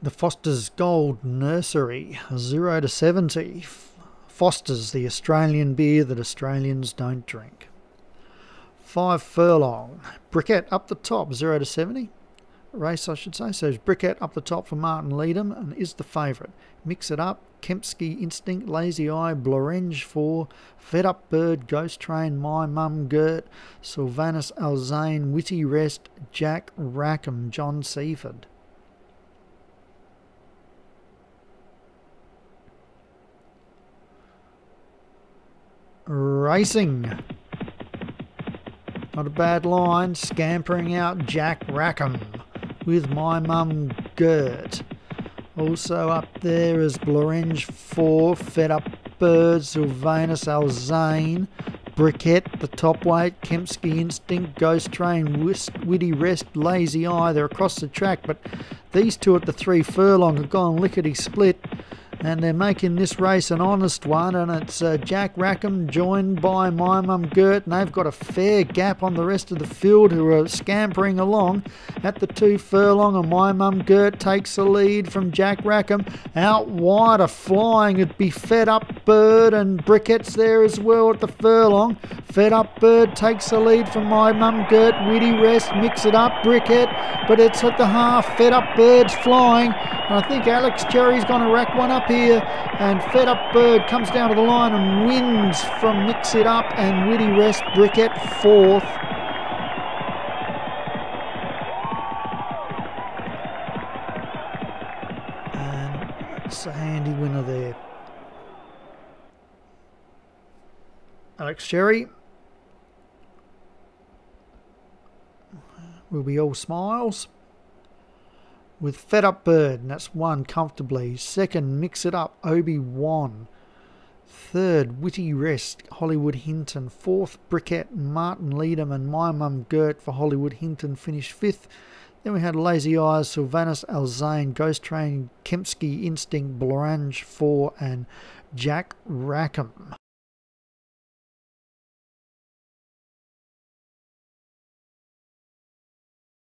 The Foster's Gold Nursery, 0 to 70. Foster's, the Australian beer that Australians don't drink. 5 Furlong. Briquette up the top, 0 to 70. Race, I should say. So Briquette up the top for Martin Leadham and is the favourite. Mix it up. Kempski Instinct, Lazy Eye, Blorenge 4, Fed Up Bird, Ghost Train, My Mum Gert, Sylvanus Alzane, Witty Rest, Jack Rackham, John Seaford. Racing. Not a bad line. Scampering out Jack Rackham with My Mum Gert. Also up there is Blorenge 4, Fed Up Bird, Sylvanus Alzane, Briquette, the top weight, Kempski Instinct, Ghost Train, Witty Rest, Lazy Eye. They're across the track, but these two at the three furlong have gone lickety split and they're making this race an honest one. And it's uh, Jack Rackham joined by My Mum Gert, and they've got a fair gap on the rest of the field who are scampering along at the two furlong. And My Mum Gert takes the lead from Jack Rackham. Out wide, a flying, it'd be Fed Up Bird, and Briquette's there as well at the furlong. Fed Up Bird takes the lead from My Mum Gert. Witty Rest, mix it up, Briquette, but it's at the half. Fed Up Bird's flying. And I think Alex Cherry's going to rack one up here. And Fed Up Bird comes down to the line and wins from Mix It Up and Witty Rest Briquette fourth. And it's a handy winner there. Alex Cherry will be all smiles with Fed Up Bird, and that's one comfortably. Second, Mix It Up, Obi-Wan. Third, Witty Rest, Hollywood Hinton. Fourth, Briquette, Martin Leadham, and My Mum Gert for Hollywood Hinton finished fifth. Then we had Lazy Eyes, Sylvanus Alzane, Ghost Train, Kempsky Instinct, Blorenge 4, and Jack Rackham.